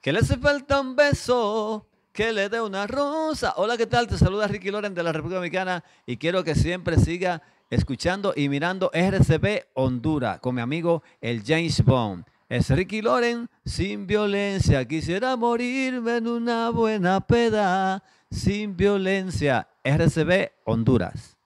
Que le hace falta un beso, que le dé una rosa. Hola, ¿qué tal? Te saluda Ricky Loren de la República Dominicana y quiero que siempre siga escuchando y mirando RCB Honduras con mi amigo el James Bond. Es Ricky Loren sin violencia. Quisiera morirme en una buena peda sin violencia. RCB Honduras.